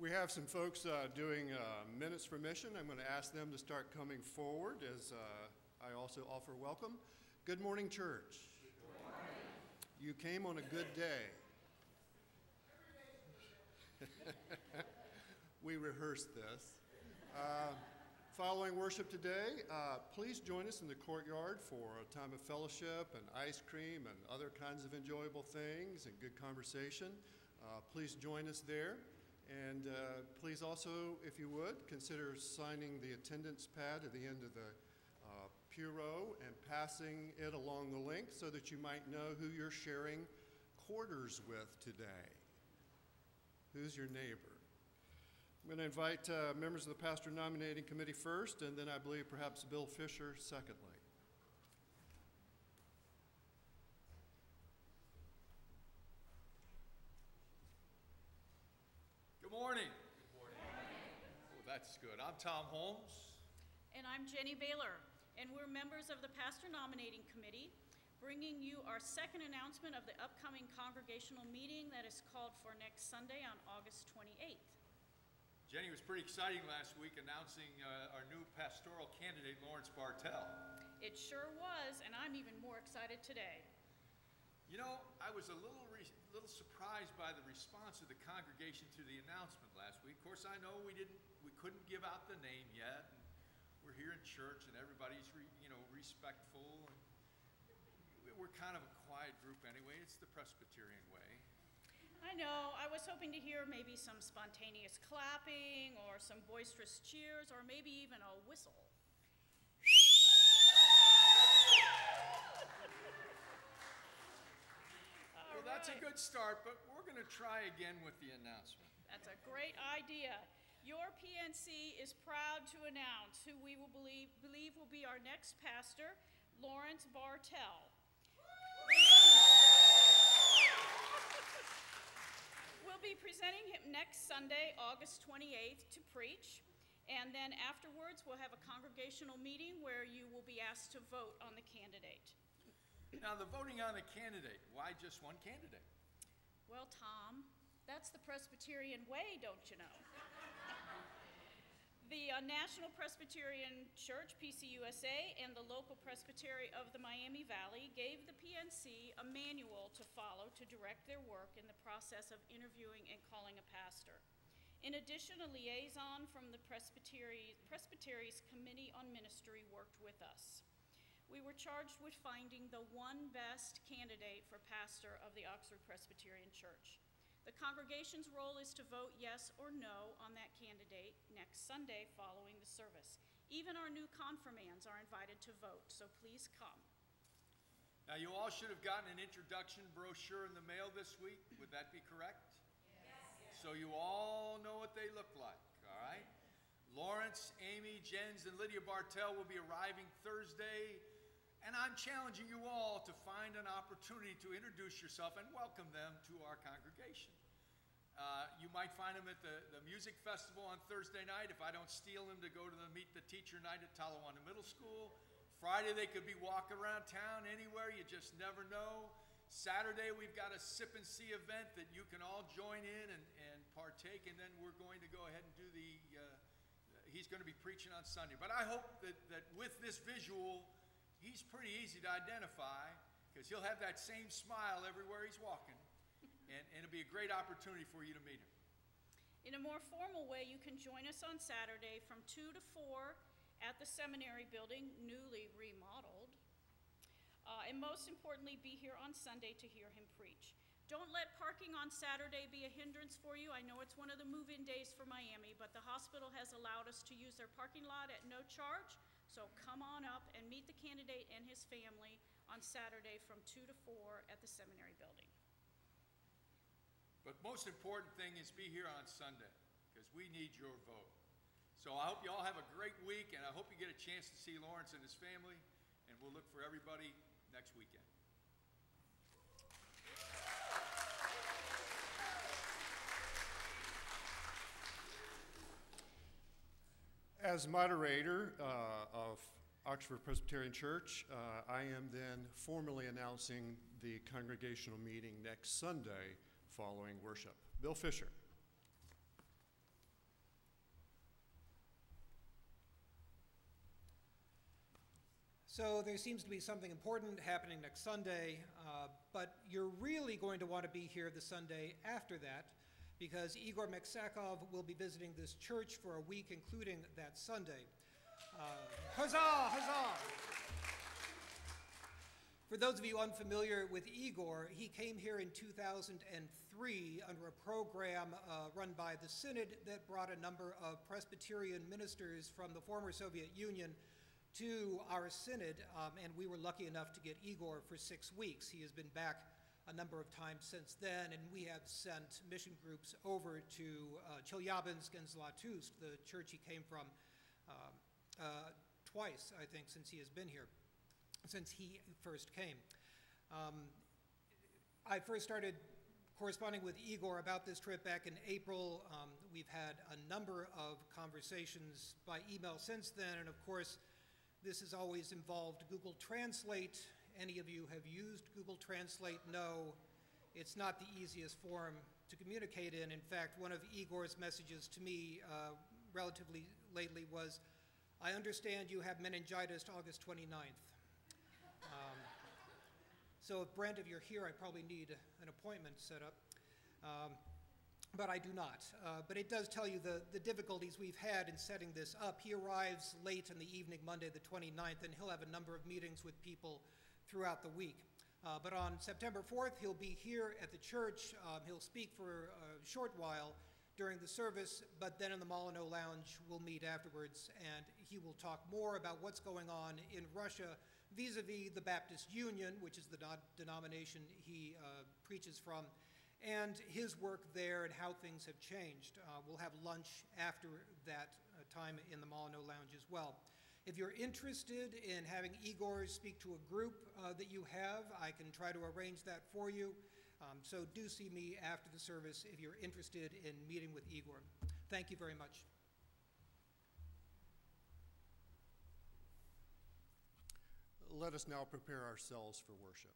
We have some folks uh, doing uh, minutes for mission. I'm going to ask them to start coming forward as uh, I also offer welcome. Good morning, church. You came on a good day. we rehearsed this. Uh, following worship today, uh, please join us in the courtyard for a time of fellowship and ice cream and other kinds of enjoyable things and good conversation. Uh, please join us there. And uh, please also, if you would, consider signing the attendance pad at the end of the uh, pew row and passing it along the link so that you might know who you're sharing quarters with today. Who's your neighbor? I'm going to invite uh, members of the pastor nominating committee first, and then I believe perhaps Bill Fisher secondly. Good morning. Good morning. Well, that's good. I'm Tom Holmes. And I'm Jenny Baylor, and we're members of the Pastor Nominating Committee, bringing you our second announcement of the upcoming congregational meeting that is called for next Sunday on August 28th. Jenny was pretty exciting last week announcing uh, our new pastoral candidate, Lawrence Bartell. It sure was, and I'm even more excited today. You know, I was a little, re- little surprised by the response of the congregation to the announcement last week. Of course, I know we didn't, we couldn't give out the name yet. And we're here in church, and everybody's, re, you know, respectful. And we're kind of a quiet group anyway. It's the Presbyterian way. I know, I was hoping to hear maybe some spontaneous clapping or some boisterous cheers or maybe even a whistle. That's right. a good start, but we're going to try again with the announcement. That's a great idea. Your PNC is proud to announce who we will believe, believe will be our next pastor, Lawrence Bartell. we'll be presenting him next Sunday, August 28th, to preach. And then afterwards, we'll have a congregational meeting where you will be asked to vote on the candidate. Now, the voting on a candidate, why just one candidate? Well, Tom, that's the Presbyterian way, don't you know? the uh, National Presbyterian Church, PCUSA, and the local Presbytery of the Miami Valley gave the PNC a manual to follow to direct their work in the process of interviewing and calling a pastor. In addition, a liaison from the Presbytery, Presbytery's Committee on Ministry worked with us we were charged with finding the one best candidate for pastor of the Oxford Presbyterian Church. The congregation's role is to vote yes or no on that candidate next Sunday following the service. Even our new confirmands are invited to vote, so please come. Now, you all should have gotten an introduction brochure in the mail this week. Would that be correct? Yes. So you all know what they look like, all right? Lawrence, Amy, Jens, and Lydia Bartell will be arriving Thursday, and I'm challenging you all to find an opportunity to introduce yourself and welcome them to our congregation. Uh, you might find them at the, the music festival on Thursday night if I don't steal them to go to the Meet the Teacher night at Talawanda Middle School. Friday, they could be walking around town anywhere, you just never know. Saturday, we've got a sip and see event that you can all join in and, and partake, and then we're going to go ahead and do the, uh, he's going to be preaching on Sunday. But I hope that, that with this visual, he's pretty easy to identify because he'll have that same smile everywhere he's walking. And, and it'll be a great opportunity for you to meet him. In a more formal way, you can join us on Saturday from 2 to 4 at the seminary building, newly remodeled. Uh, and most importantly, be here on Sunday to hear him preach. Don't let parking on Saturday be a hindrance for you. I know it's one of the move in days for Miami, but the hospital has allowed us to use their parking lot at no charge. So come on up and meet the candidate and his family on Saturday from 2 to 4 at the seminary building. But most important thing is be here on Sunday because we need your vote. So I hope you all have a great week and I hope you get a chance to see Lawrence and his family and we'll look for everybody next weekend. As moderator uh, of Oxford Presbyterian Church, uh, I am then formally announcing the congregational meeting next Sunday following worship. Bill Fisher. So there seems to be something important happening next Sunday, uh, but you're really going to want to be here the Sunday after that because Igor Meksakov will be visiting this church for a week, including that Sunday. Uh, huzzah, huzzah! For those of you unfamiliar with Igor, he came here in 2003 under a program uh, run by the Synod that brought a number of Presbyterian ministers from the former Soviet Union to our synod, um, and we were lucky enough to get Igor for six weeks. He has been back a number of times since then, and we have sent mission groups over to uh, Chelyabinsk and Zlatoust, the church he came from, um, uh, twice, I think, since he has been here, since he first came. Um, I first started corresponding with Igor about this trip back in April. Um, we've had a number of conversations by email since then, and of course, this has always involved Google Translate. Any of you have used Google Translate know it's not the easiest form to communicate in. In fact, one of Igor's messages to me uh, relatively lately was, I understand you have meningitis August 29th. Um, so if Brent, if you're here, I probably need an appointment set up. Um, but I do not. Uh, but it does tell you the, the difficulties we've had in setting this up. He arrives late in the evening, Monday the 29th, and he'll have a number of meetings with people throughout the week. Uh, but on September 4th, he'll be here at the church. Um, he'll speak for a short while during the service, but then in the Molyneux Lounge, we'll meet afterwards, and he will talk more about what's going on in Russia vis a vis the Baptist Union, which is the denomination he uh, preaches from and his work there and how things have changed. Uh, we'll have lunch after that uh, time in the Molyneux Lounge as well. If you're interested in having Igor speak to a group uh, that you have, I can try to arrange that for you. Um, so do see me after the service if you're interested in meeting with Igor. Thank you very much. Let us now prepare ourselves for worship.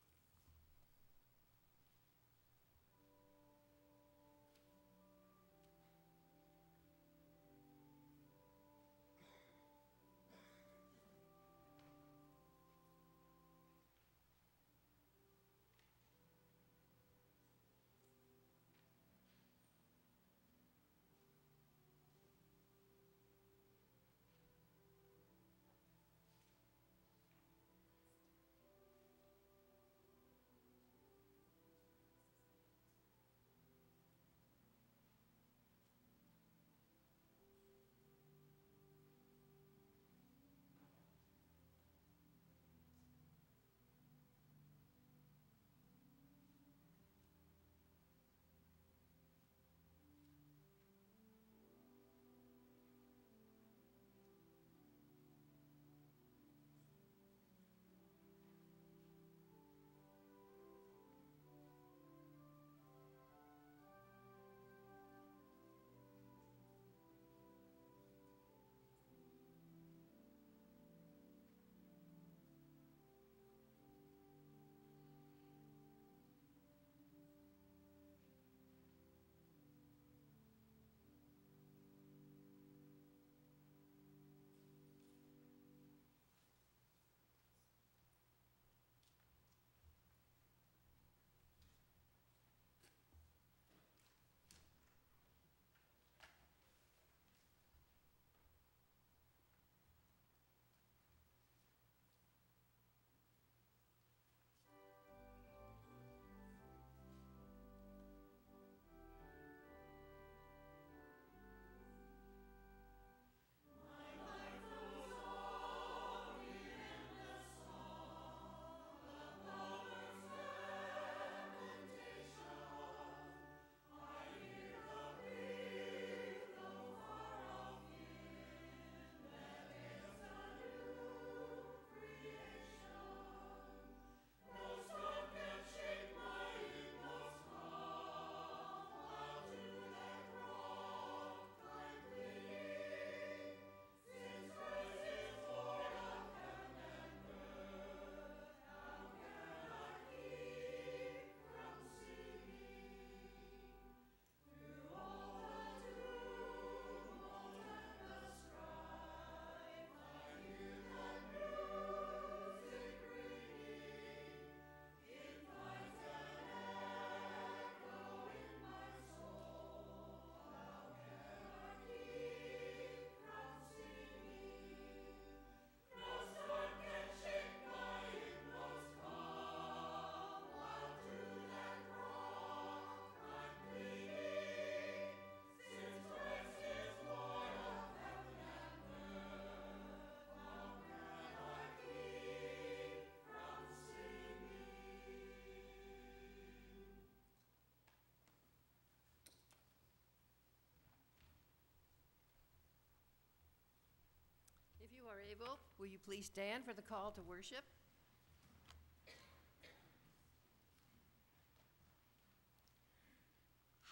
Will you please stand for the call to worship?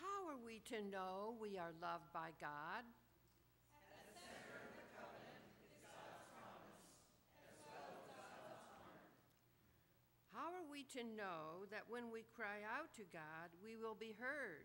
How are we to know we are loved by God? How are we to know that when we cry out to God, we will be heard?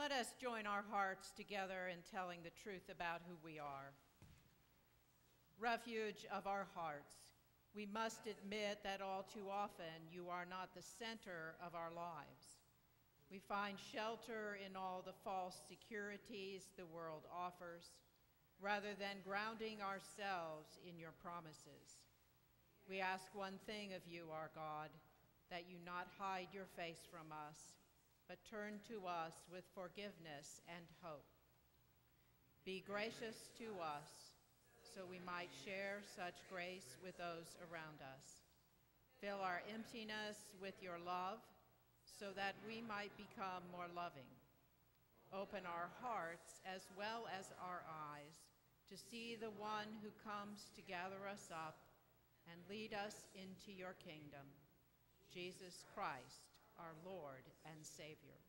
Let us join our hearts together in telling the truth about who we are. Refuge of our hearts, we must admit that all too often you are not the center of our lives. We find shelter in all the false securities the world offers, rather than grounding ourselves in your promises. We ask one thing of you, our God, that you not hide your face from us, but turn to us with forgiveness and hope. Be gracious to us, so we might share such grace with those around us. Fill our emptiness with your love, so that we might become more loving. Open our hearts as well as our eyes to see the one who comes to gather us up and lead us into your kingdom, Jesus Christ, our Lord and Savior.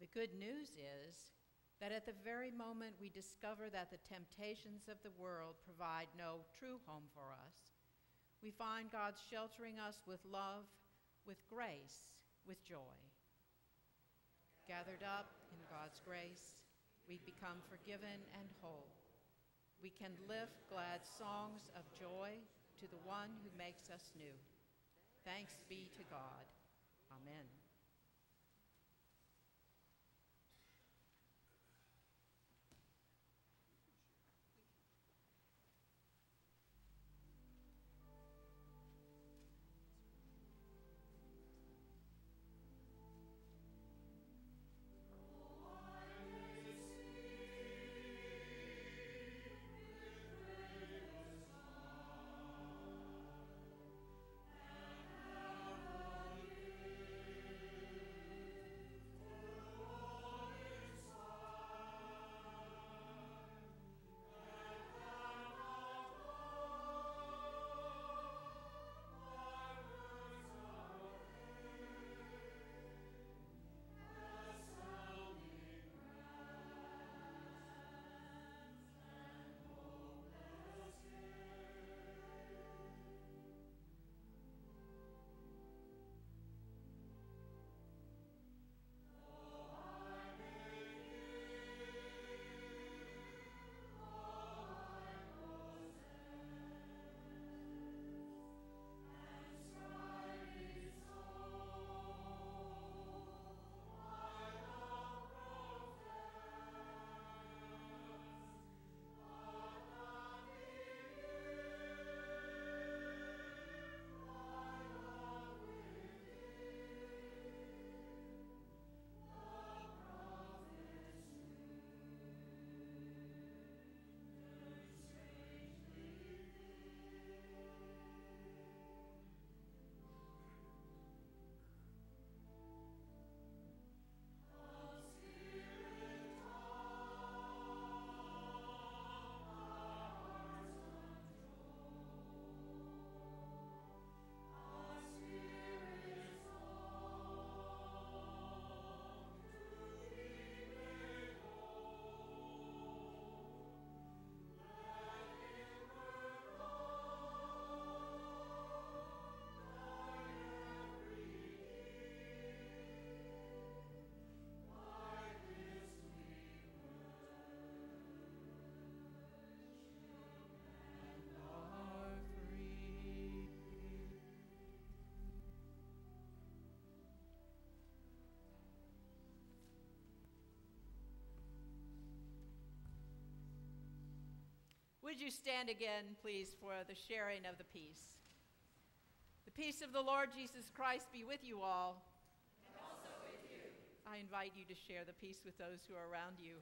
The good news is that at the very moment we discover that the temptations of the world provide no true home for us, we find God sheltering us with love, with grace, with joy. Gathered up in God's grace, we become forgiven and whole. We can lift glad songs of joy to the one who makes us new. Thanks be to God. Amen. Would you stand again, please, for the sharing of the peace? The peace of the Lord Jesus Christ be with you all. And also with you. I invite you to share the peace with those who are around you.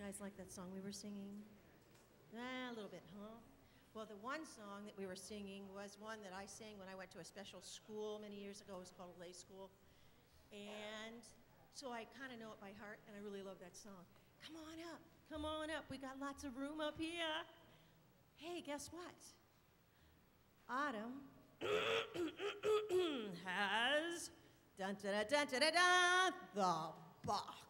Guys like that song we were singing? Ah, a little bit, huh? Well, the one song that we were singing was one that I sang when I went to a special school many years ago. It was called a lay school. And so I kind of know it by heart, and I really love that song. Come on up, come on up. We got lots of room up here. Hey, guess what? Autumn has dun da dun da da da the box.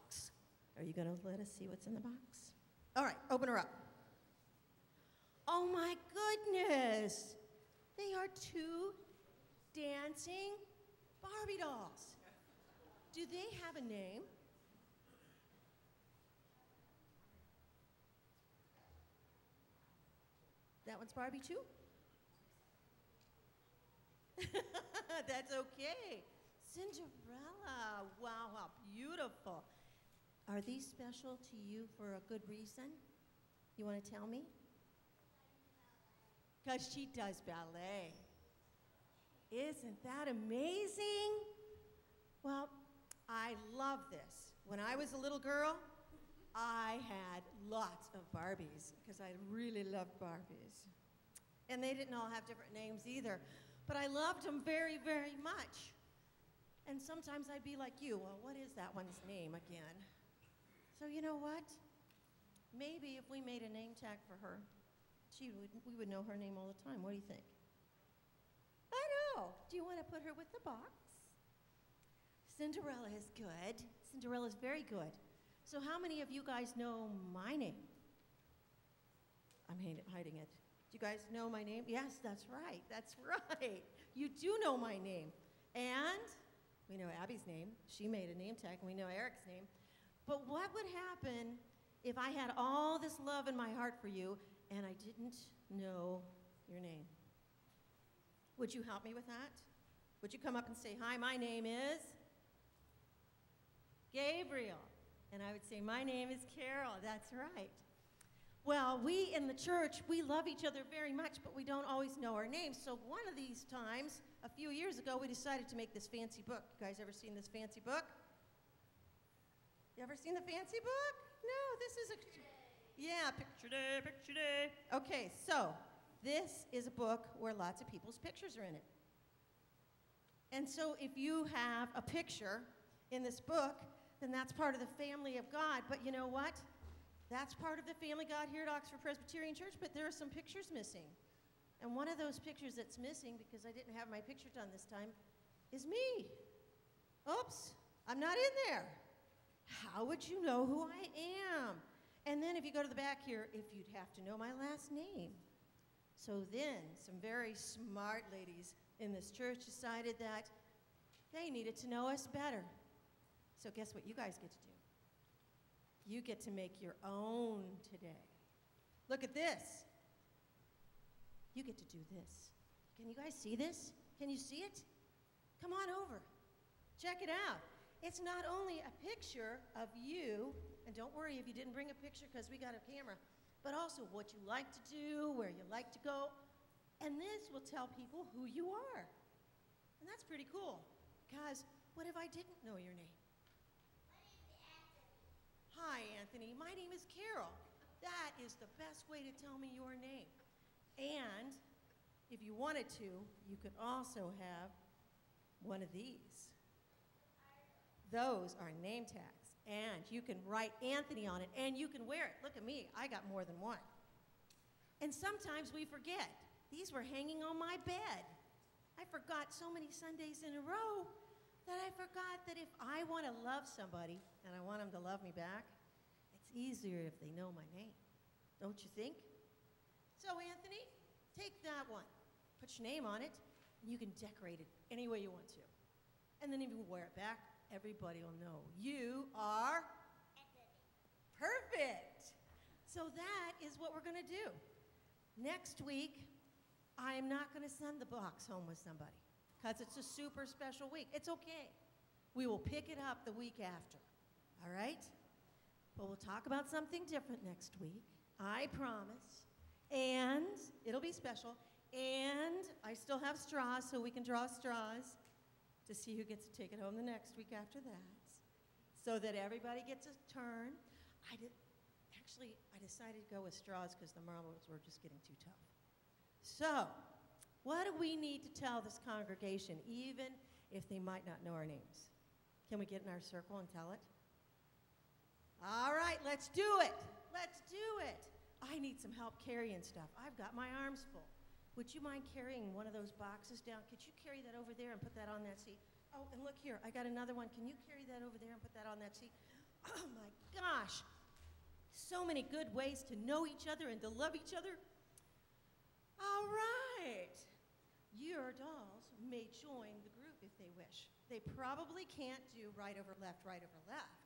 Are you gonna let us see what's in the box? All right, open her up. Oh my goodness! They are two dancing Barbie dolls. Do they have a name? That one's Barbie too? That's okay. Cinderella. Wow, how beautiful. Are these special to you for a good reason? You want to tell me? Because she does ballet. Isn't that amazing? Well, I love this. When I was a little girl, I had lots of Barbies because I really loved Barbies. And they didn't all have different names either, but I loved them very, very much. And sometimes I'd be like you, well, what is that one's name again? So you know what? Maybe if we made a name tag for her, she would, we would know her name all the time. What do you think? I know. Do you want to put her with the box? Cinderella is good. Cinderella is very good. So how many of you guys know my name? I'm hiding hiding it. Do you guys know my name? Yes, that's right. That's right. You do know my name. And we know Abby's name. She made a name tag, we know Eric's name. But what would happen if I had all this love in my heart for you and I didn't know your name? Would you help me with that? Would you come up and say, Hi, my name is Gabriel? And I would say, My name is Carol. That's right. Well, we in the church, we love each other very much, but we don't always know our names. So one of these times, a few years ago, we decided to make this fancy book. You guys ever seen this fancy book? You ever seen the fancy book? No, this is a. Yeah, picture day, picture day. Okay, so this is a book where lots of people's pictures are in it. And so if you have a picture in this book, then that's part of the family of God. But you know what? That's part of the family God here at Oxford Presbyterian Church, but there are some pictures missing. And one of those pictures that's missing, because I didn't have my picture done this time, is me. Oops, I'm not in there. How would you know who I am? And then if you go to the back here, if you'd have to know my last name. So then, some very smart ladies in this church decided that they needed to know us better. So, guess what you guys get to do? You get to make your own today. Look at this. You get to do this. Can you guys see this? Can you see it? Come on over. Check it out. It's not only a picture of you, and don't worry if you didn't bring a picture because we got a camera, but also what you like to do, where you like to go. And this will tell people who you are. And that's pretty cool because what if I didn't know your name? Hi, Anthony. My name is Carol. That is the best way to tell me your name. And if you wanted to, you could also have one of these. Those are name tags. And you can write Anthony on it and you can wear it. Look at me, I got more than one. And sometimes we forget. These were hanging on my bed. I forgot so many Sundays in a row that I forgot that if I want to love somebody and I want them to love me back, it's easier if they know my name. Don't you think? So, Anthony, take that one, put your name on it, and you can decorate it any way you want to. And then you wear it back, everybody will know you are perfect. So, that is what we're going to do. Next week, I am not going to send the box home with somebody because it's a super special week. It's okay. We will pick it up the week after. All right? But we'll talk about something different next week. I promise. And it'll be special. And I still have straws, so we can draw straws to see who gets to take it home the next week after that. So that everybody gets a turn. I did, Actually, I decided to go with straws because the marbles were just getting too tough. So, what do we need to tell this congregation, even if they might not know our names? Can we get in our circle and tell it? All right, let's do it. Let's do it. I need some help carrying stuff. I've got my arms full. Would you mind carrying one of those boxes down? Could you carry that over there and put that on that seat? Oh, and look here, I got another one. Can you carry that over there and put that on that seat? Oh my gosh, so many good ways to know each other and to love each other. All right. Your dolls may join the group if they wish. They probably can't do right over left, right over left,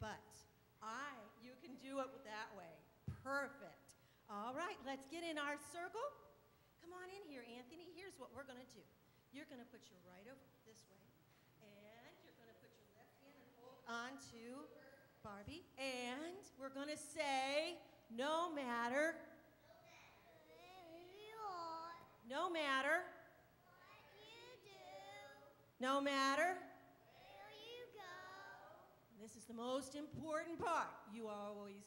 but I, you can do it that way. Perfect. All right, let's get in our circle. Come on in here, Anthony. Here's what we're going to do. You're going to put your right over this way, and you're going to put your left hand and hold onto Barbie, and we're going to say, no matter, no matter, no matter. Where you go. This is the most important part. You are always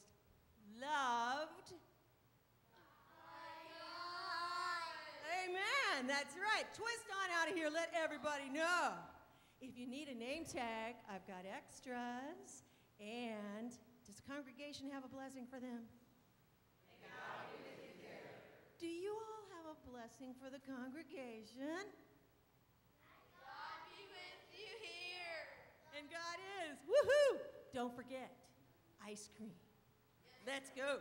loved. Amen. That's right. Twist on out of here. Let everybody know. If you need a name tag, I've got extras. And does the congregation have a blessing for them? Do you all have a blessing for the congregation? God be with you here. And God is. Woohoo! Don't forget, ice cream. Let's go.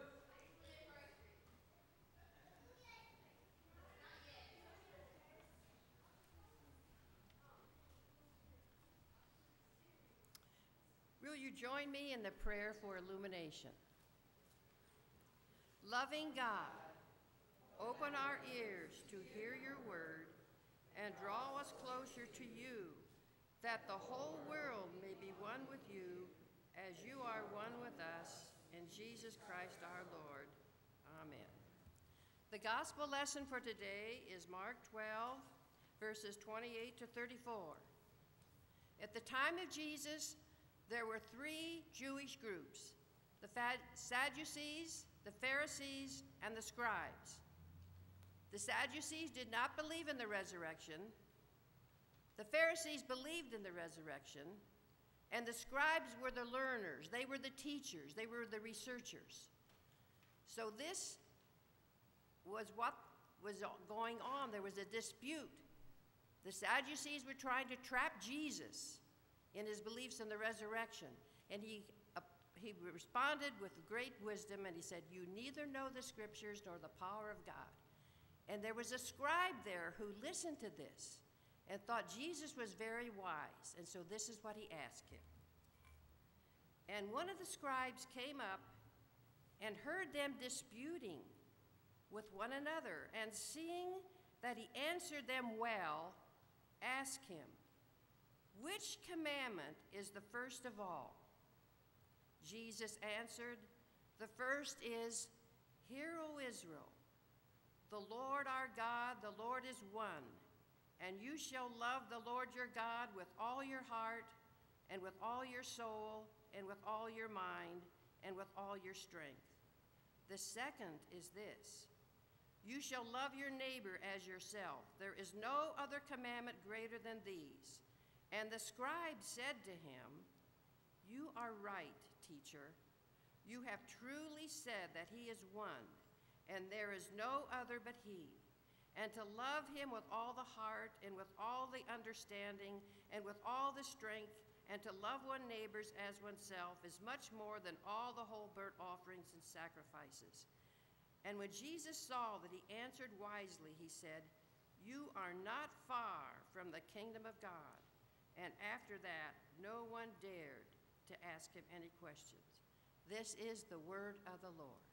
Will you join me in the prayer for illumination? Loving God, open our ears to hear your word and draw us closer to you, that the whole world may be one with you as you are one with us, in Jesus Christ our Lord. Amen. The gospel lesson for today is Mark 12, verses 28 to 34. At the time of Jesus, there were three Jewish groups the Sadducees, the Pharisees, and the scribes. The Sadducees did not believe in the resurrection. The Pharisees believed in the resurrection. And the scribes were the learners, they were the teachers, they were the researchers. So this was what was going on. There was a dispute. The Sadducees were trying to trap Jesus in his beliefs in the resurrection. And he, uh, he responded with great wisdom and he said, You neither know the scriptures nor the power of God. And there was a scribe there who listened to this and thought Jesus was very wise. And so this is what he asked him. And one of the scribes came up and heard them disputing with one another, and seeing that he answered them well, asked him, Which commandment is the first of all? Jesus answered, The first is, Hear, O Israel, the Lord our God, the Lord is one and you shall love the Lord your God with all your heart, and with all your soul, and with all your mind, and with all your strength. The second is this You shall love your neighbor as yourself. There is no other commandment greater than these. And the scribe said to him, You are right, teacher. You have truly said that he is one, and there is no other but he and to love him with all the heart and with all the understanding and with all the strength and to love one neighbors as oneself is much more than all the whole burnt offerings and sacrifices. And when Jesus saw that he answered wisely, he said, You are not far from the kingdom of God. And after that, no one dared to ask him any questions. This is the word of the Lord.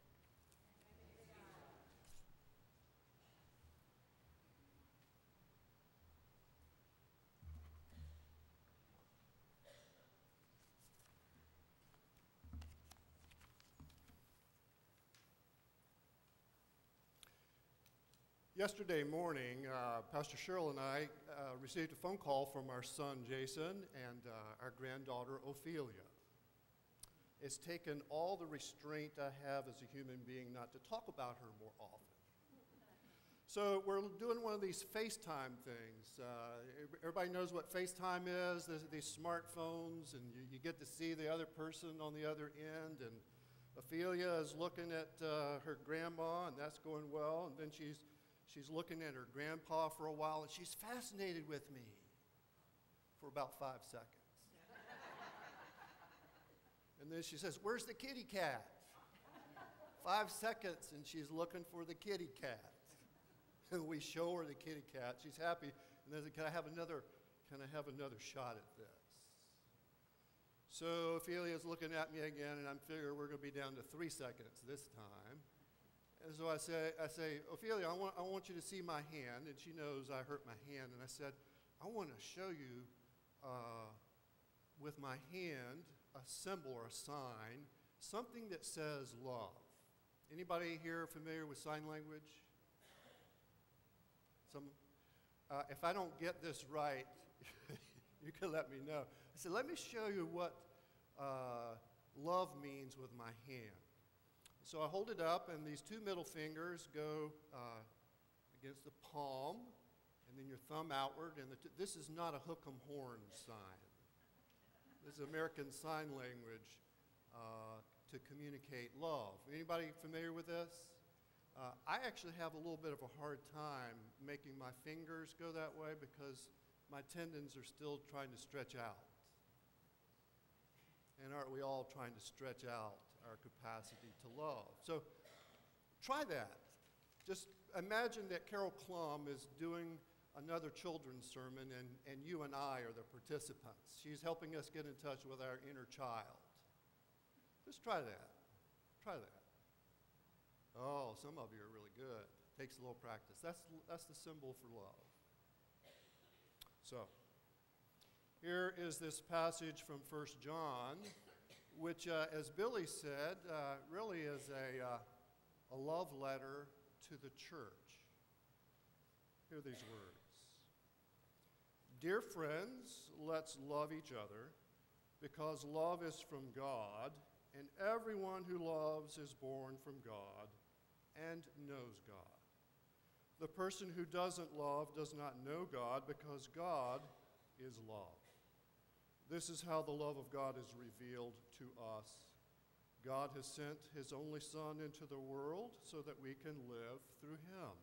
Yesterday morning, uh, Pastor Cheryl and I uh, received a phone call from our son Jason and uh, our granddaughter Ophelia. it's taken all the restraint I have as a human being not to talk about her more often. So we're doing one of these FaceTime things. Uh, everybody knows what FaceTime is. There's these smartphones, and you, you, get to see the other person on the other end. And Ophelia is looking at uh, her grandma, and that's going well. And then she's she's looking at her grandpa for a while, and she's fascinated with me for about five seconds. and then she says, "Where's the kitty cat?" Five seconds, and she's looking for the kitty cat. And we show her the kitty cat. She's happy. And then, can I have another, can I have another shot at this? So Ophelia's looking at me again, and I'm figuring we're going to be down to three seconds this time. And so I say, I say, Ophelia, I want, I want you to see my hand. And she knows I hurt my hand. And I said, I want to show you uh, with my hand a symbol or a sign, something that says love. Anybody here familiar with sign language? Some, uh, if I don't get this right, you can let me know. I said, let me show you what uh, love means with my hand. So I hold it up, and these two middle fingers go uh, against the palm, and then your thumb outward. And this is not a hook 'em horn sign. This is American Sign Language uh, to communicate love. Anybody familiar with this? Uh, I actually have a little bit of a hard time making my fingers go that way because my tendons are still trying to stretch out. And aren't we all trying to stretch out our capacity to love? So try that. Just imagine that Carol Klum is doing another children's sermon and, and you and I are the participants. She's helping us get in touch with our inner child. Just try that. Try that. Oh, some of you are really good. Takes a little practice. That's, that's the symbol for love. So, here is this passage from 1 John, which, uh, as Billy said, uh, really is a, uh, a love letter to the church. Hear these words Dear friends, let's love each other because love is from God, and everyone who loves is born from God and knows God. The person who doesn't love does not know God because God is love. This is how the love of God is revealed to us. God has sent his only Son into the world so that we can live through him.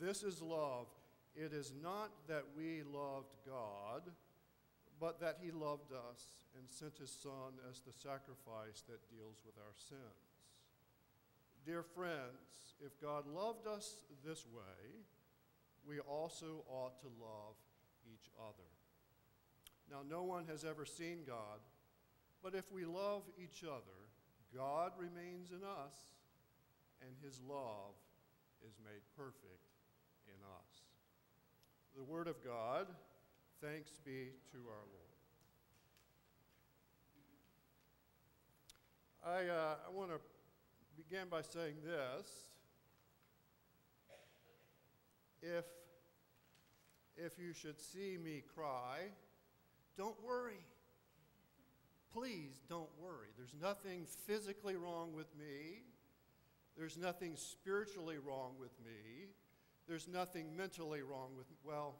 This is love. It is not that we loved God, but that he loved us and sent his Son as the sacrifice that deals with our sins. Dear friends, if God loved us this way, we also ought to love each other. Now, no one has ever seen God, but if we love each other, God remains in us, and his love is made perfect in us. The Word of God, thanks be to our Lord. I, uh, I want to begin by saying this. If, if you should see me cry, don't worry. Please don't worry. There's nothing physically wrong with me. There's nothing spiritually wrong with me. There's nothing mentally wrong with me. Well,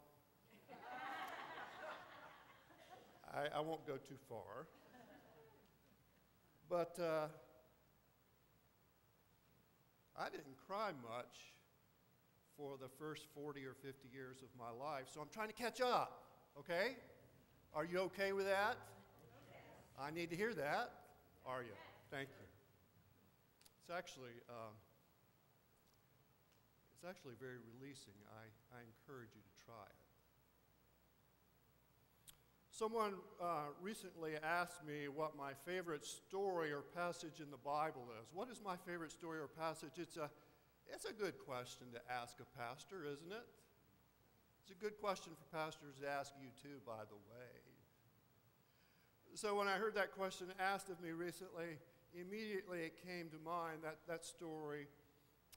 I, I won't go too far. But uh, I didn't cry much for the first 40 or 50 years of my life, so I'm trying to catch up, okay? Are you okay with that? I need to hear that. Are you? Thank you. It's actually, um, it's actually very releasing. I, I encourage you to try it. Someone uh, recently asked me what my favorite story or passage in the Bible is. What is my favorite story or passage? It's a, it's a good question to ask a pastor, isn't it? It's a good question for pastors to ask you too, by the way. So when I heard that question asked of me recently, immediately it came to mind that, that story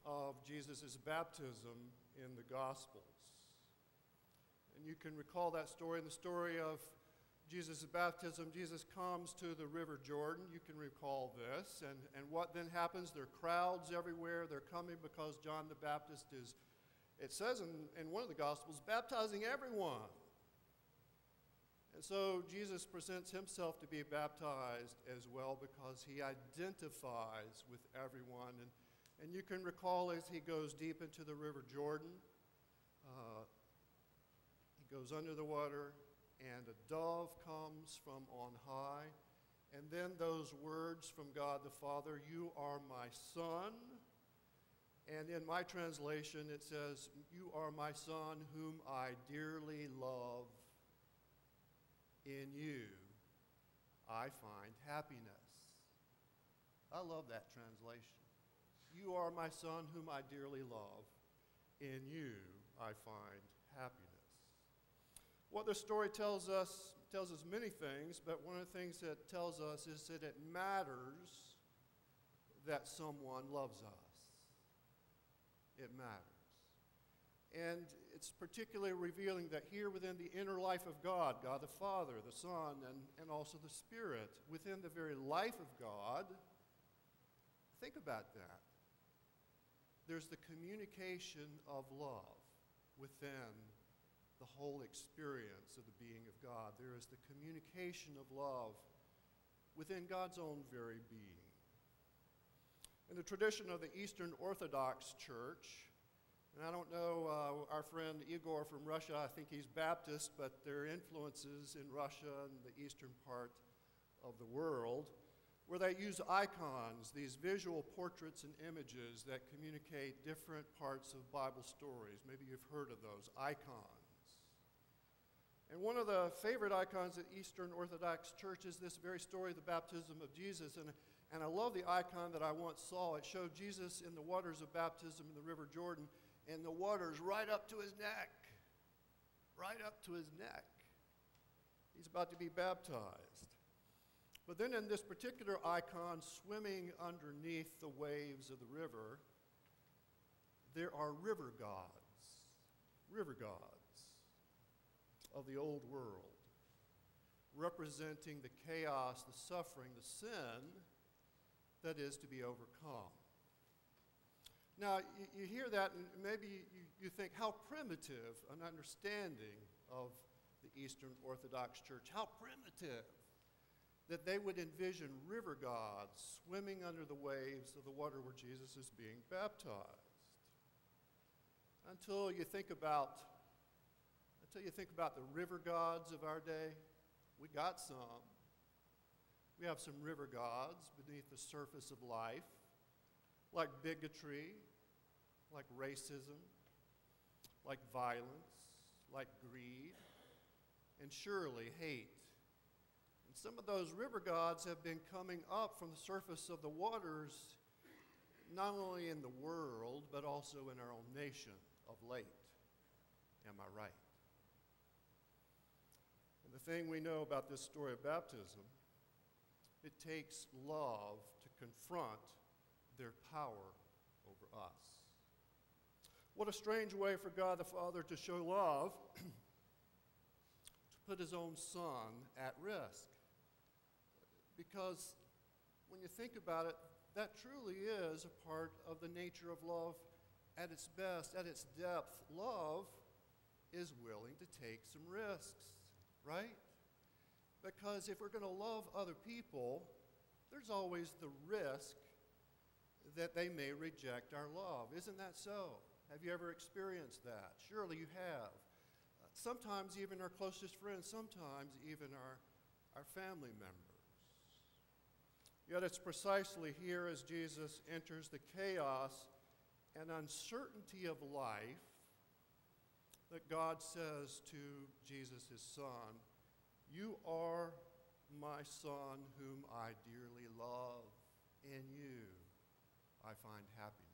of Jesus' baptism in the Gospels. And you can recall that story in the story of Jesus' baptism, Jesus comes to the River Jordan. You can recall this. And, and what then happens? There are crowds everywhere. They're coming because John the Baptist is, it says in, in one of the Gospels, baptizing everyone. And so Jesus presents himself to be baptized as well because he identifies with everyone. And, and you can recall as he goes deep into the River Jordan, uh, he goes under the water, and a dove comes from on high. And then those words from God the Father, You are my Son. And in my translation, it says, You are my Son, whom I dearly love. In you I find happiness. I love that translation. You are my Son, whom I dearly love. In you I find happiness. What the story tells us tells us many things, but one of the things that tells us is that it matters that someone loves us. It matters. And it's particularly revealing that here within the inner life of God, God the Father, the Son, and, and also the Spirit, within the very life of God, think about that. There's the communication of love within the whole experience of the being of God. There is the communication of love within God's own very being. In the tradition of the Eastern Orthodox Church, and I don't know uh, our friend Igor from Russia, I think he's Baptist, but there are influences in Russia and the eastern part of the world where they use icons, these visual portraits and images that communicate different parts of Bible stories. Maybe you've heard of those icons. And one of the favorite icons at Eastern Orthodox Church is this very story of the baptism of Jesus. And, and I love the icon that I once saw. It showed Jesus in the waters of baptism in the River Jordan, and the waters right up to his neck. Right up to his neck. He's about to be baptized. But then in this particular icon, swimming underneath the waves of the river, there are river gods. River gods of the old world, representing the chaos, the suffering, the sin that is to be overcome. Now, you, you hear that, and maybe you, you think how primitive an understanding of the Eastern Orthodox Church, how primitive that they would envision river gods swimming under the waves of the water where Jesus is being baptized. Until you think about until you think about the river gods of our day, we got some. We have some river gods beneath the surface of life, like bigotry, like racism, like violence, like greed, and surely hate. And some of those river gods have been coming up from the surface of the waters, not only in the world, but also in our own nation of late. Am I right? And the thing we know about this story of baptism, it takes love to confront their power over us. What a strange way for God the Father to show love, to put his own son at risk. Because when you think about it, that truly is a part of the nature of love at its best, at its depth. Love is willing to take some risks right? Because if we're going to love other people, there's always the risk that they may reject our love. Isn't that so? Have you ever experienced that? Surely you have. Sometimes even our closest friends, sometimes even our, our family members. Yet it's precisely here as Jesus enters the chaos and uncertainty of life that God says to Jesus, his son, You are my son whom I dearly love. In you I find happiness.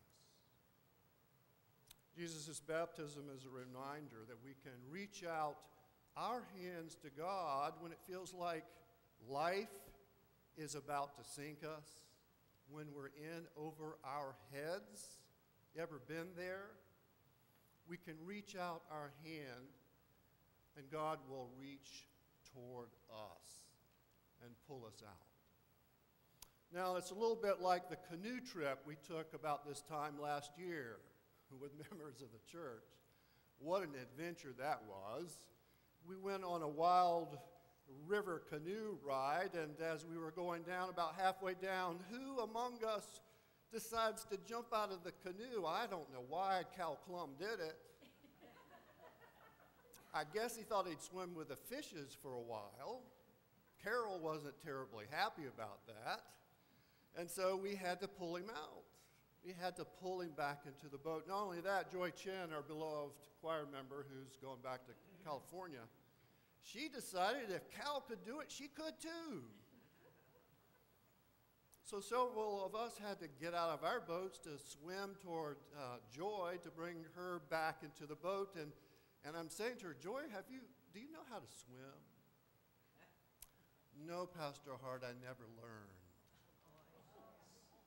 Jesus' baptism is a reminder that we can reach out our hands to God when it feels like life is about to sink us, when we're in over our heads. You ever been there? we can reach out our hand and God will reach toward us and pull us out. Now, it's a little bit like the canoe trip we took about this time last year with members of the church. What an adventure that was. We went on a wild river canoe ride, and as we were going down, about halfway down, who among us decides to jump out of the canoe? I don't know why Cal Klum did it. I guess he thought he'd swim with the fishes for a while. Carol wasn't terribly happy about that. And so we had to pull him out. We had to pull him back into the boat. Not only that, Joy Chen, our beloved choir member who's going back to California, she decided if Cal could do it, she could too. So several of us had to get out of our boats to swim toward uh, Joy to bring her back into the boat. And, and I'm saying to her, Joy, have you, do you know how to swim? No, Pastor Hart, I never learned.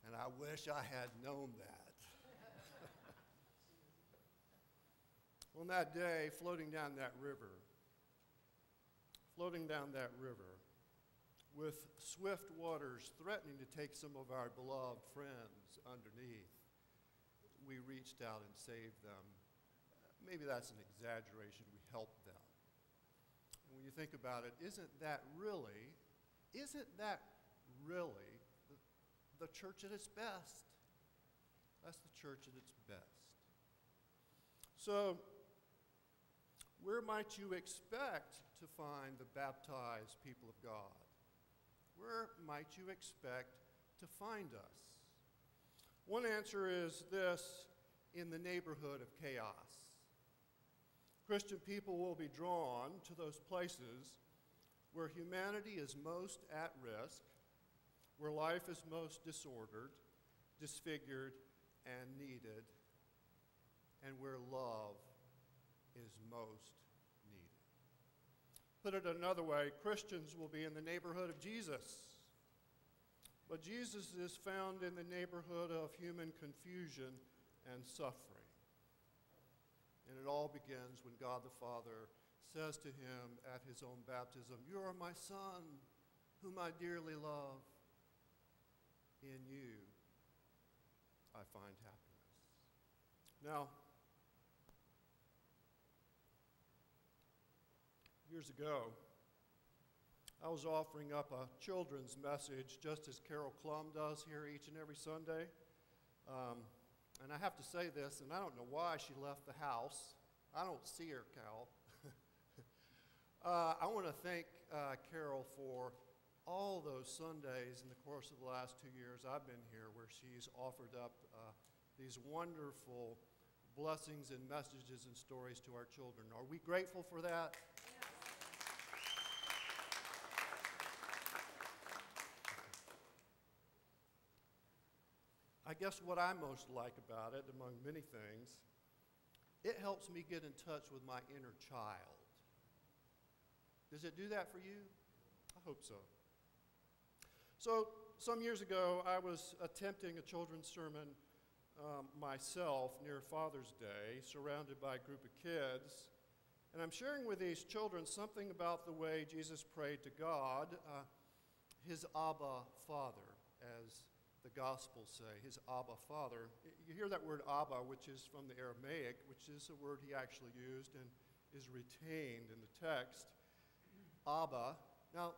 And I wish I had known that. On that day, floating down that river, floating down that river, with swift waters threatening to take some of our beloved friends underneath, we reached out and saved them. Maybe that's an exaggeration. We helped them. And when you think about it, isn't that really, isn't that really the, church at its best? That's the church at its best. So, where might you expect to find the baptized people of God? Where might you expect to find us? One answer is this in the neighborhood of chaos. Christian people will be drawn to those places where humanity is most at risk, where life is most disordered, disfigured, and needed, and where love is most needed. Put it another way Christians will be in the neighborhood of Jesus. But Jesus is found in the neighborhood of human confusion and suffering. And it all begins when God the Father says to him at his own baptism, You are my Son, whom I dearly love. In you I find happiness. Now, years ago, I was offering up a children's message just as Carol Klum does here each and every Sunday. Um, and I have to say this, and I don't know why she left the house. I don't see her, Carol. uh, I want to thank uh, Carol for all those Sundays in the course of the last two years I've been here where she's offered up uh, these wonderful blessings and messages and stories to our children. Are we grateful for that? I guess what I most like about it, among many things, it helps me get in touch with my inner child. Does it do that for you? I hope so. So, some years ago, I was attempting a children's sermon um, myself near Father's Day, surrounded by a group of kids. And I'm sharing with these children something about the way Jesus prayed to God, uh, his Abba Father, as the Gospels say, his Abba Father. You hear that word Abba, which is from the Aramaic, which is a word he actually used and is retained in the text. Abba. Now,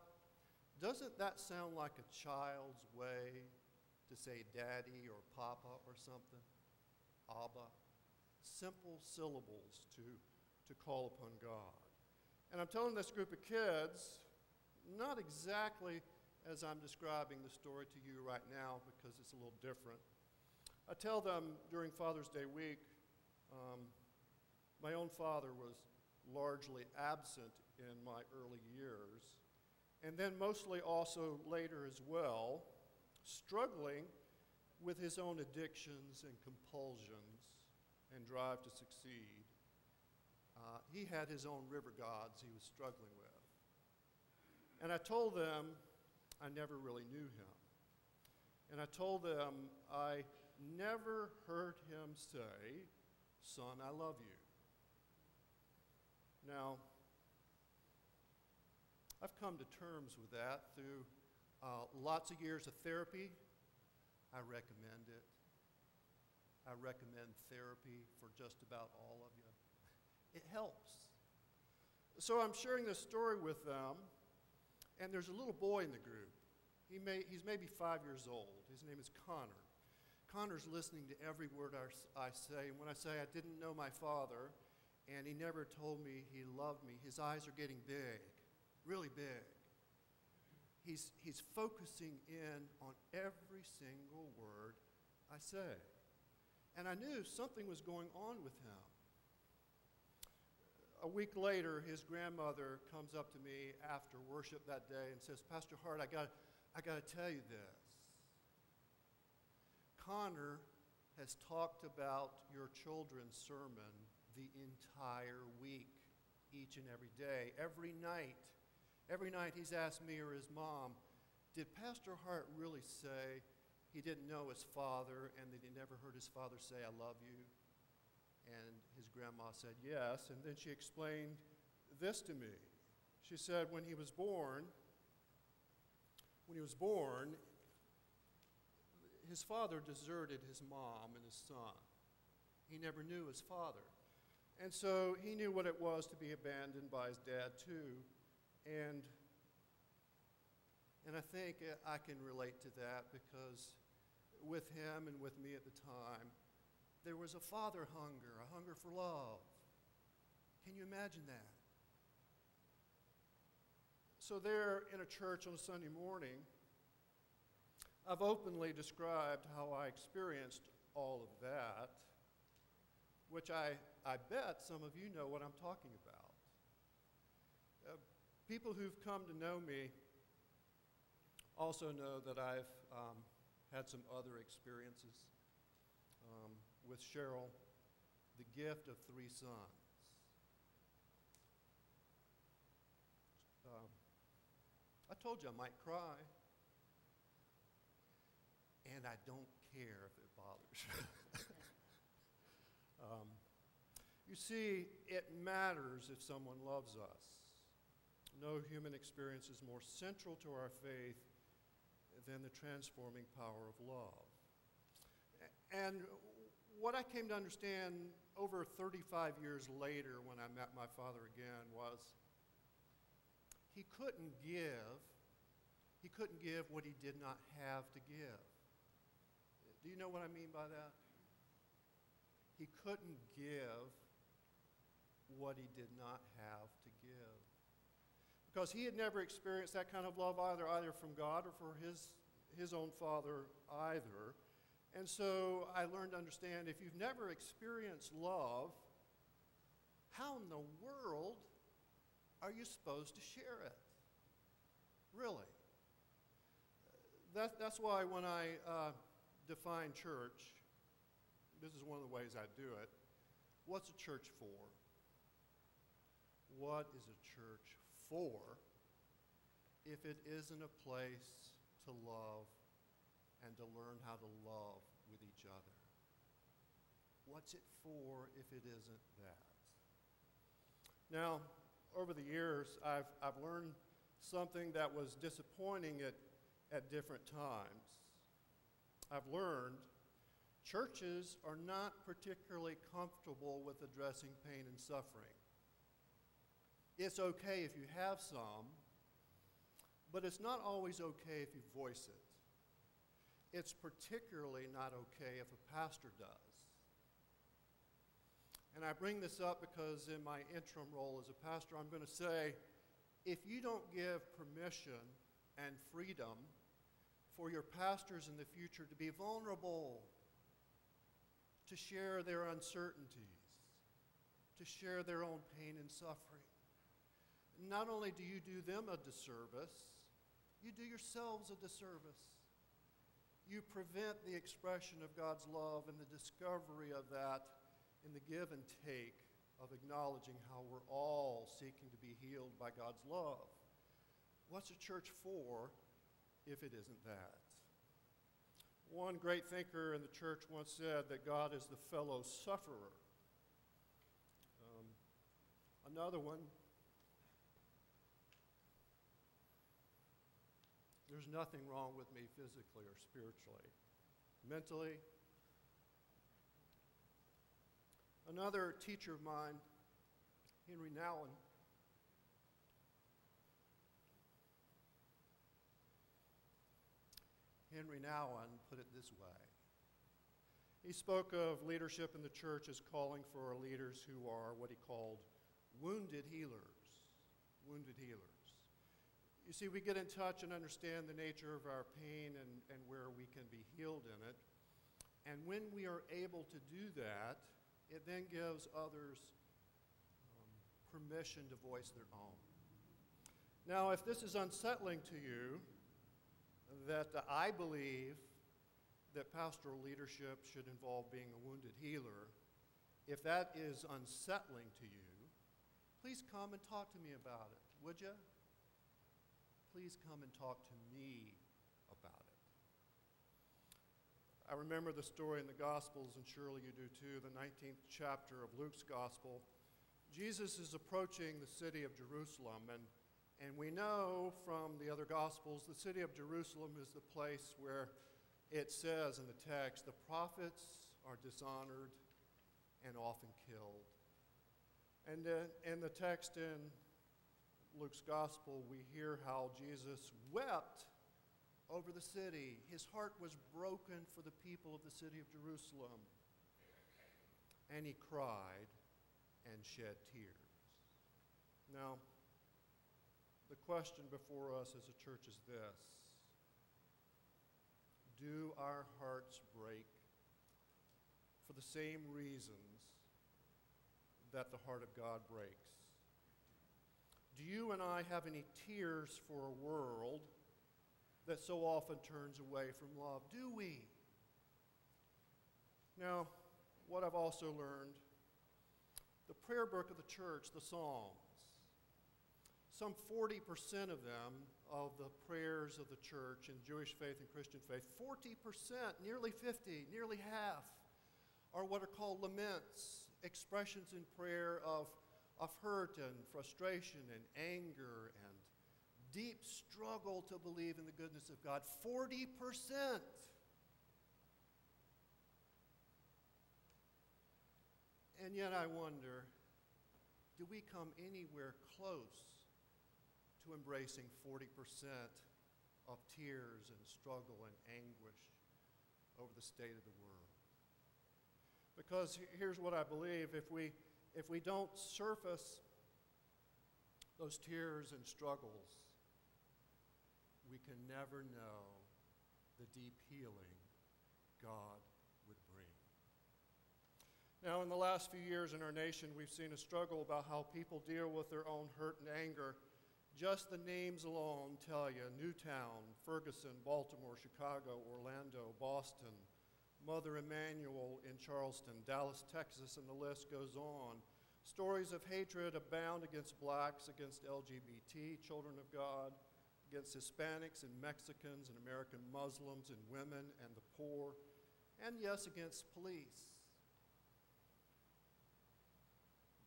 doesn't that sound like a child's way to say daddy or papa or something? Abba. Simple syllables to, to call upon God. And I'm telling this group of kids, not exactly as I'm describing the story to you right now because it's a little different. I tell them during Father's Day week, um, my own father was largely absent in my early years, and then mostly also later as well, struggling with his own addictions and compulsions and drive to succeed. Uh, he had his own river gods he was struggling with. And I told them I never really knew him. And I told them I never heard him say, Son, I love you. Now, I've come to terms with that through uh, lots of years of therapy. I recommend it. I recommend therapy for just about all of you. It helps. So I'm sharing this story with them, and there's a little boy in the group. He may, he's maybe five years old. His name is Connor. Connor's listening to every word I, I say. And when I say I didn't know my father, and he never told me he loved me, his eyes are getting big, really big. He's, he's focusing in on every single word I say. And I knew something was going on with him. A week later, his grandmother comes up to me after worship that day and says, Pastor Hart, I got, I got to tell you this. Connor has talked about your children's sermon the entire week, each and every day, every night. Every night he's asked me or his mom, Did Pastor Hart really say he didn't know his father and that he never heard his father say, I love you? And his grandma said, Yes. And then she explained this to me. She said, When he was born, when he was born, his father deserted his mom and his son. He never knew his father. And so he knew what it was to be abandoned by his dad, too. And, and I think I can relate to that because with him and with me at the time, there was a father hunger, a hunger for love. Can you imagine that? So, there in a church on a Sunday morning, I've openly described how I experienced all of that, which I, I bet some of you know what I'm talking about people who've come to know me also know that I've um, had some other experiences um, with Cheryl, the gift of three sons. Um, I told you I might cry, and I don't care if it bothers you. Um, you see, it matters if someone loves us. No human experience is more central to our faith than the transforming power of love. And what I came to understand over 35 years later when I met my father again was he couldn't give, he couldn't give what he did not have to give. Do you know what I mean by that? He couldn't give what he did not have because he had never experienced that kind of love either, either from God or for his, his own father either. And so I learned to understand if you've never experienced love, how in the world are you supposed to share it? Really? That, that's why when I uh, define church, this is one of the ways I do it. What's a church for? What is a church for if it isn't a place to love and to learn how to love with each other? What's it for if it isn't that? Now, over the years, I've, I've learned something that was disappointing at, at different times. I've learned churches are not particularly comfortable with addressing pain and suffering. It's okay if you have some, but it's not always okay if you voice it. It's particularly not okay if a pastor does. And I bring this up because in my interim role as a pastor, I'm going to say if you don't give permission and freedom for your pastors in the future to be vulnerable, to share their uncertainties, to share their own pain and suffering, not only do you do them a disservice, you do yourselves a disservice. You prevent the expression of God's love and the discovery of that in the give and take of acknowledging how we're all seeking to be healed by God's love. What's a church for if it isn't that? One great thinker in the church once said that God is the fellow sufferer. Um, another one there's nothing wrong with me physically or spiritually. Mentally, another teacher of mine, Henry Nouwen, Henry Nouwen put it this way. He spoke of leadership in the church as calling for leaders who are what he called wounded healers. Wounded healers. You see, we get in touch and understand the nature of our pain and, and where we can be healed in it. And when we are able to do that, it then gives others um, permission to voice their own. Now, if this is unsettling to you, that I believe that pastoral leadership should involve being a wounded healer. If that is unsettling to you, please come and talk to me about it, would you? Please come and talk to me about it. I remember the story in the Gospels, and surely you do too, the 19th chapter of Luke's Gospel. Jesus is approaching the city of Jerusalem, and and we know from the other Gospels, the city of Jerusalem is the place where it says in the text, the prophets are dishonored and often killed. And uh, in the text in Luke's Gospel, we hear how Jesus wept over the city. His heart was broken for the people of the city of Jerusalem. And he cried and shed tears. Now, the question before us as a church is this Do our hearts break for the same reasons that the heart of God breaks? Do you and I have any tears for a world that so often turns away from love? Do we? Now, what I've also learned the prayer book of the church, the Psalms, some 40% of them, of the prayers of the church in Jewish faith and Christian faith, 40%, nearly 50, nearly half, are what are called laments, expressions in prayer of, of hurt and frustration and anger and deep struggle to believe in the goodness of God. 40%. And yet I wonder do we come anywhere close to embracing 40% of tears and struggle and anguish over the state of the world. Because here's what I believe if we, if we don't surface those tears and struggles, we can never know the deep healing God would bring. Now, in the last few years in our nation, we've seen a struggle about how people deal with their own hurt and anger just the names alone tell you Newtown, Ferguson, Baltimore, Chicago, Orlando, Boston, Mother Emanuel in Charleston, Dallas, Texas, and the list goes on. Stories of hatred abound against blacks, against LGBT, children of God, against Hispanics and Mexicans and American Muslims and women and the poor, and yes, against police.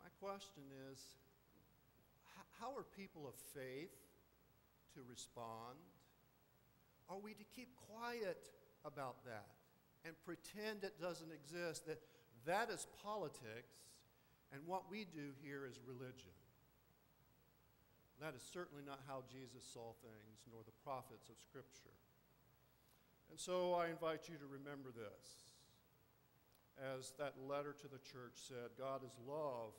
My question is how are people of faith to respond? Are we to keep quiet about that and pretend it doesn't exist, that that is politics, and what we do here is religion? That is certainly not how Jesus saw things, nor the prophets of Scripture. And so I invite you to remember this. As that letter to the church said, God is love,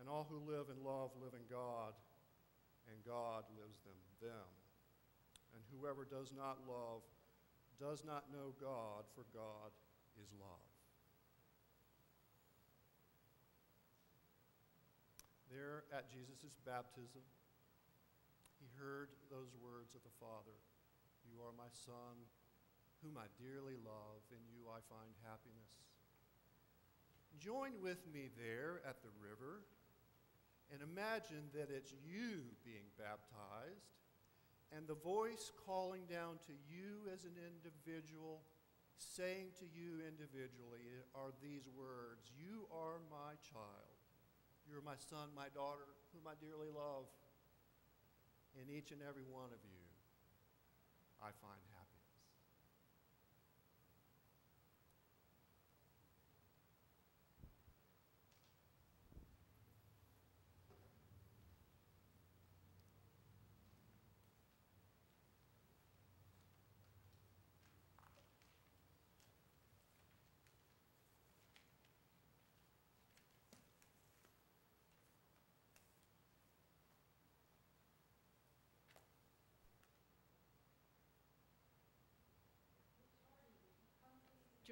and all who live in love live in God, and God lives in them. And whoever does not love does not know God, for God is love. There at Jesus' baptism, he heard those words of the Father You are my Son, whom I dearly love. In you I find happiness. Join with me there at the river and imagine that it's you being baptized and the voice calling down to you as an individual, saying to you individually, are these words You are my child. You're my son, my daughter, whom I dearly love. In each and every one of you, I find happiness.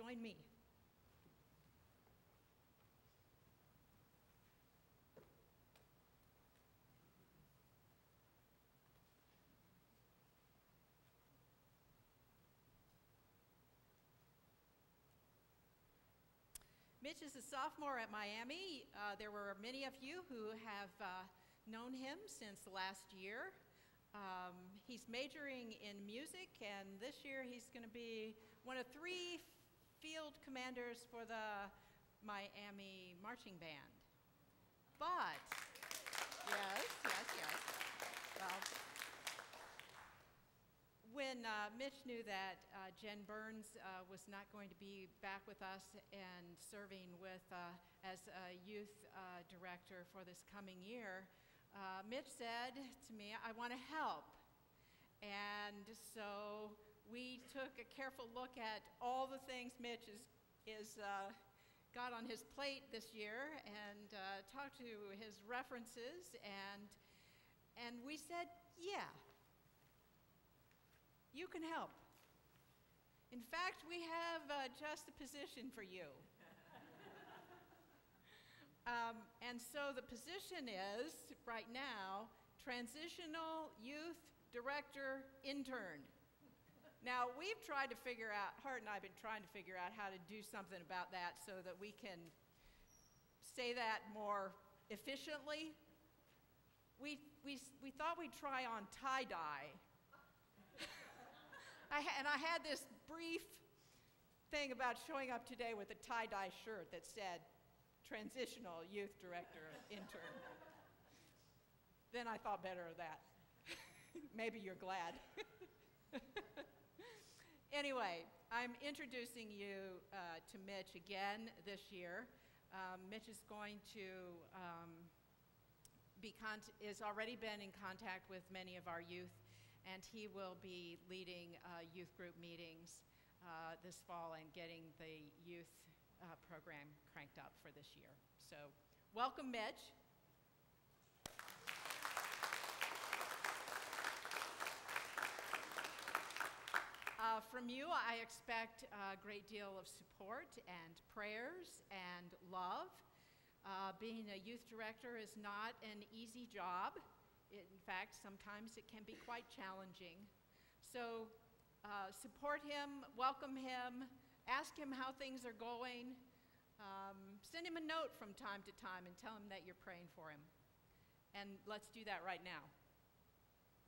Join me. Mitch is a sophomore at Miami. Uh, there were many of you who have uh, known him since last year. Um, he's majoring in music, and this year he's going to be one of three field commanders for the Miami Marching Band. But, yes, yes, yes. Well, when uh, Mitch knew that uh, Jen Burns uh, was not going to be back with us and serving with uh, as a youth uh, director for this coming year, uh, Mitch said to me, "I want to help," and so we took a careful look at all the things Mitch is is got on his plate this year and talked to his references and and we said, "Yeah." you can help. In fact, we have uh, just a position for you. um, and so the position is, right now, Transitional Youth Director Intern. Now, we've tried to figure out, Hart and I have been trying to figure out how to do something about that so that we can say that more efficiently. We, we, we thought we'd try on tie dye I and I had this brief thing about showing up today with a tie dye shirt that said transitional youth director intern. then I thought better of that. Maybe you're glad. Anyway, I'm introducing you uh, to Mitch again this year. Um, Mitch is going to um, be is already been in contact with many of our youth and he will be leading uh, youth group meetings uh, this fall and getting the youth uh, program cranked up for this year. So, welcome, Mitch. Uh, from you, I expect a great deal of support and prayers and love. Uh, being a youth director is not an easy job. In fact, sometimes it can be quite challenging. So uh, support him, welcome him, ask him how things are going. Um, send him a note from time to time and tell him that you're praying for him. And let's do that right now.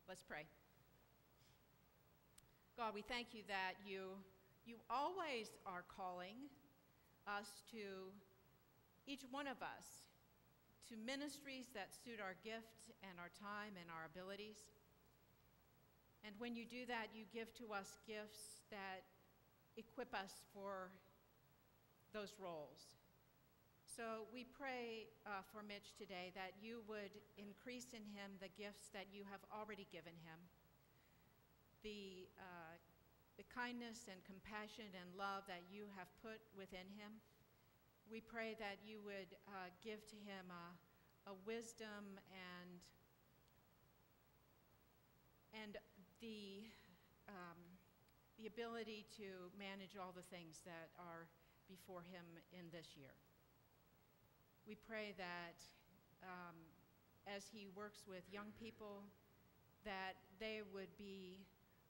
Let's pray. God, we thank you that you, you always are calling us to, each one of us, to ministries that suit our gift and our time and our abilities. And when you do that, you give to us gifts that equip us for those roles. So we pray uh, for Mitch today that you would increase in him the gifts that you have already given him, the, uh, the kindness and compassion and love that you have put within him we pray that you would uh, give to him a, a wisdom and, and the, um, the ability to manage all the things that are before him in this year. We pray that um, as he works with young people, that they would be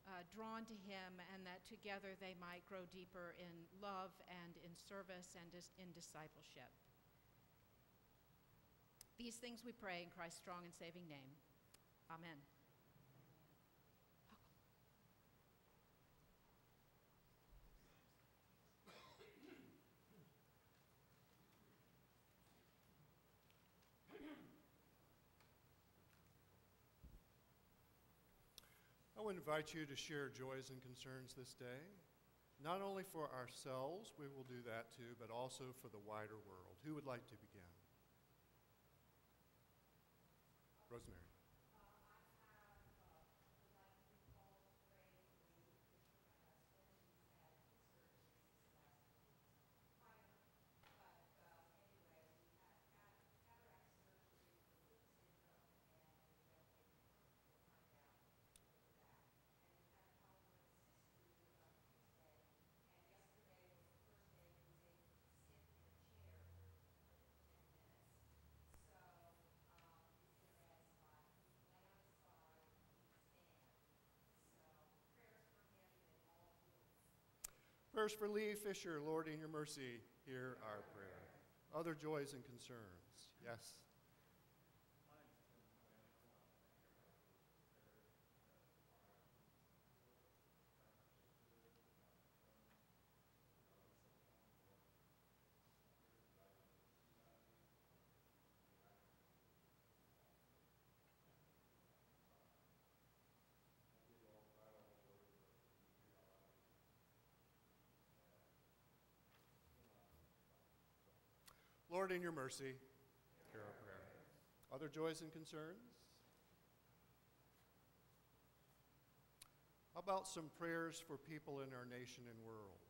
uh, drawn to Him, and that together they might grow deeper in love and in service and in discipleship. These things we pray in Christ's strong and saving name. Amen. I would invite you to share joys and concerns this day. Not only for ourselves, we will do that too, but also for the wider world. Who would like to begin? Rosemary. Prayers for Lee Fisher, Lord, in your mercy, hear our prayer. Other joys and concerns. Yes. Lord, in your mercy, hear our prayer. Other joys and concerns? How about some prayers for people in our nation and world?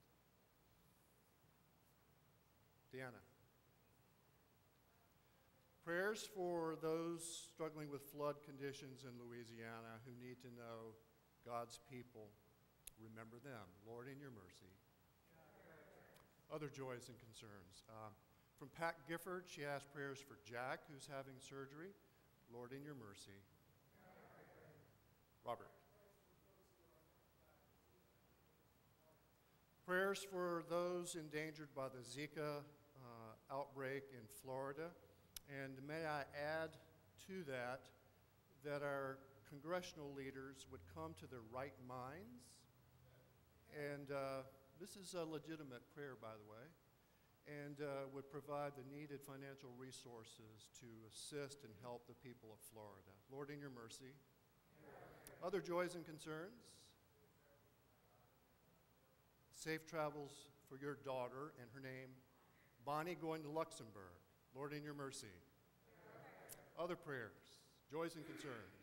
Deanna. Prayers for those struggling with flood conditions in Louisiana who need to know God's people. Remember them. Lord, in your mercy. Other joys and concerns. Uh, from Pat Gifford, she asked prayers for Jack, who's having surgery. Lord, in your mercy. Robert. Prayers for those endangered by the Zika uh, outbreak in Florida. And may I add to that that our congressional leaders would come to their right minds. And uh, this is a legitimate prayer, by the way and uh, would provide the needed financial resources to assist and help the people of Florida. Lord, in your mercy. Other joys and concerns? Safe travels for your daughter and her name, Bonnie, going to Luxembourg. Lord, in your mercy. Other prayers, joys and concerns.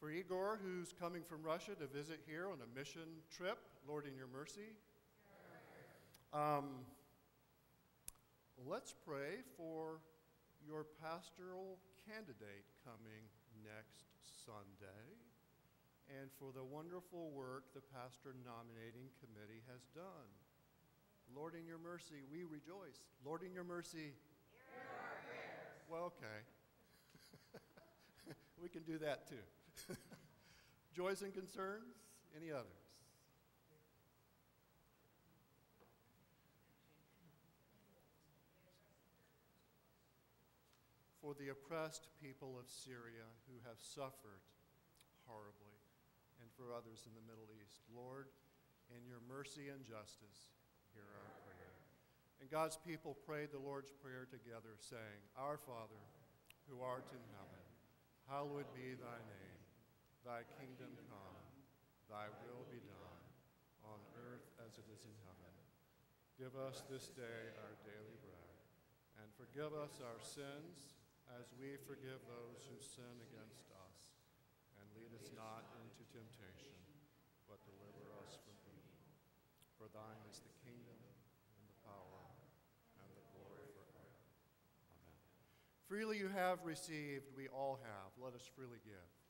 For Igor, who's coming from Russia to visit here on a mission trip, Lord, in your mercy. Um, let's pray for your pastoral candidate coming next Sunday and for the wonderful work the pastor nominating committee has done. Lord, in your mercy, we rejoice. Lord, in your mercy. Well, okay. we can do that too. Joys and concerns? Any others? For the oppressed people of Syria who have suffered horribly, and for others in the Middle East. Lord, in your mercy and justice, hear our prayer. And God's people prayed the Lord's Prayer together, saying, Our Father, who art in heaven, hallowed be thy name. Thy kingdom come, thy will be done, on earth as it is in heaven. Give us this day our daily bread, and forgive us our sins as we forgive those who sin against us. And lead us not into temptation, but deliver us from evil. For thine is the kingdom, and the power, and the glory forever. Amen. Freely you have received, we all have. Let us freely give.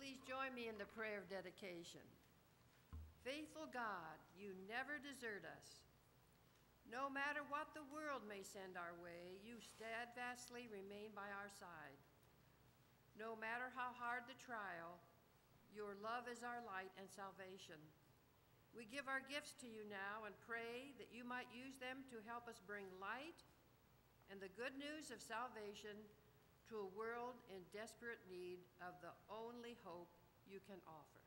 Please join me in the prayer of dedication? Faithful God, you never desert us. No matter what the world may send our way, you steadfastly remain by our side. No matter how hard the trial, your love is our light and salvation. We give our gifts to you now and pray that you might use them to help us bring light and the good news of salvation to a world in desperate need of the only hope you can offer.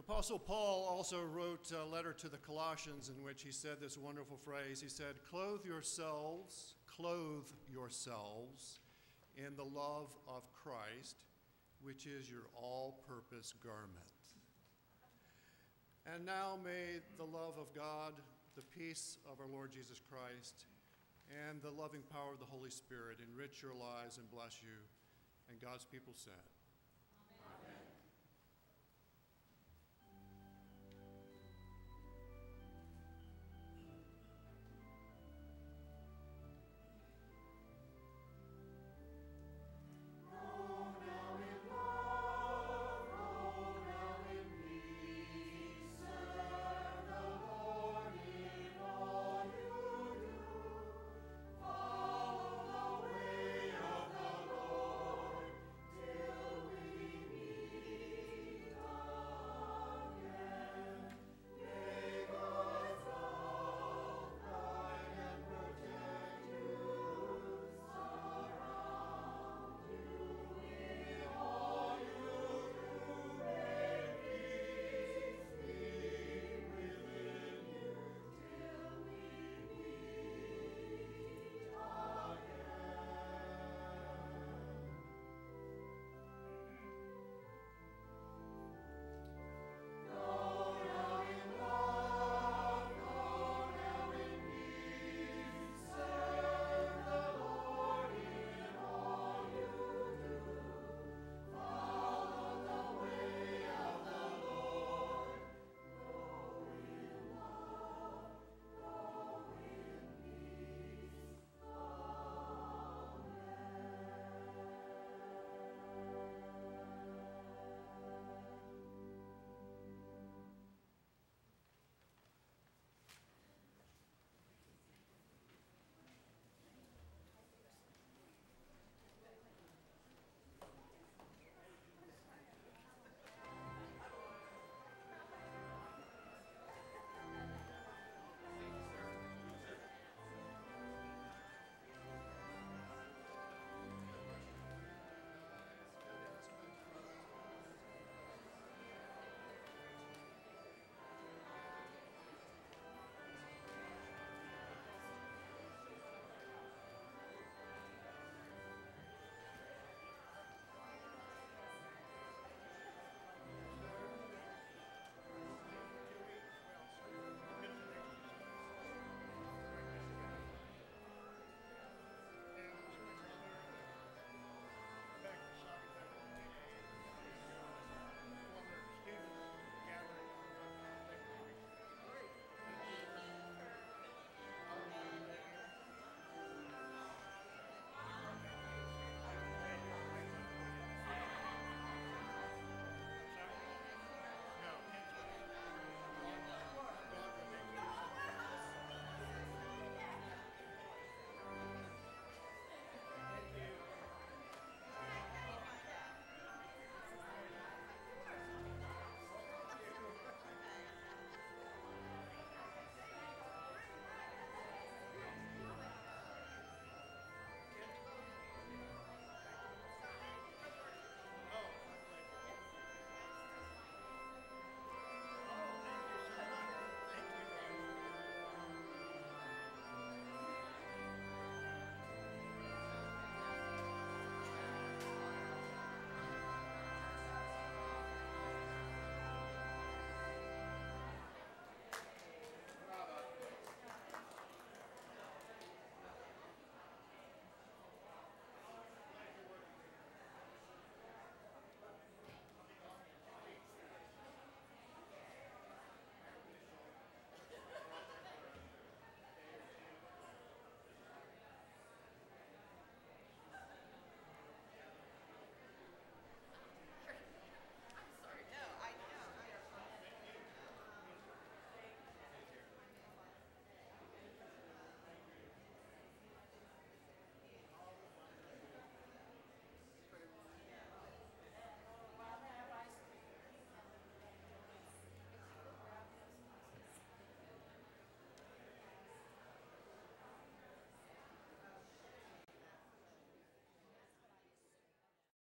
The Apostle Paul also wrote a letter to the Colossians in which he said this wonderful phrase. He said, Clothe yourselves, clothe yourselves in the love of Christ, which is your all purpose garment. And now may the love of God, the peace of our Lord Jesus Christ, and the loving power of the Holy Spirit enrich your lives and bless you. And God's people said,